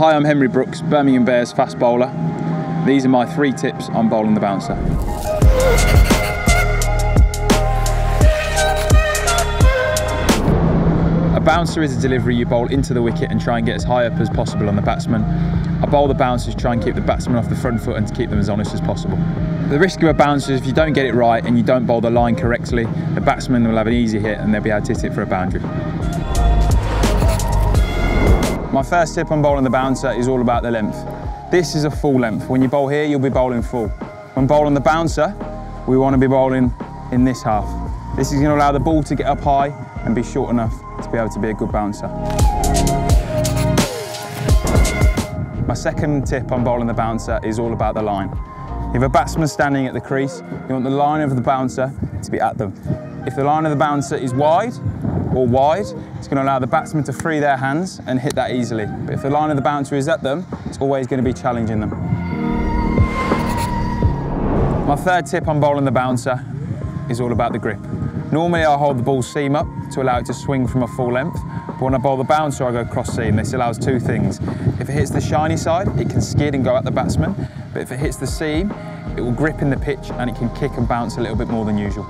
Hi, I'm Henry Brookes, Birmingham Bears fast bowler. These are my three tips on bowling the bouncer. A bouncer is a delivery you bowl into the wicket and try and get as high up as possible on the batsman. A bowl the bouncers try and keep the batsman off the front foot and to keep them as honest as possible. The risk of a bouncer is if you don't get it right and you don't bowl the line correctly, the batsman will have an easy hit and they'll be able to hit it for a boundary. My first tip on bowling the bouncer is all about the length. This is a full length. When you bowl here, you'll be bowling full. When bowling the bouncer, we want to be bowling in this half. This is going to allow the ball to get up high and be short enough to be able to be a good bouncer. My second tip on bowling the bouncer is all about the line. If a batsman standing at the crease, you want the line of the bouncer to be at them. If the line of the bouncer is wide or wide, it's going to allow the batsman to free their hands and hit that easily. But if the line of the bouncer is at them, it's always going to be challenging them. My third tip on bowling the bouncer is all about the grip. Normally I hold the ball seam up to allow it to swing from a full length, but when I bowl the bouncer I go cross seam. This allows two things. If it hits the shiny side, it can skid and go at the batsman, but if it hits the seam, it will grip in the pitch and it can kick and bounce a little bit more than usual.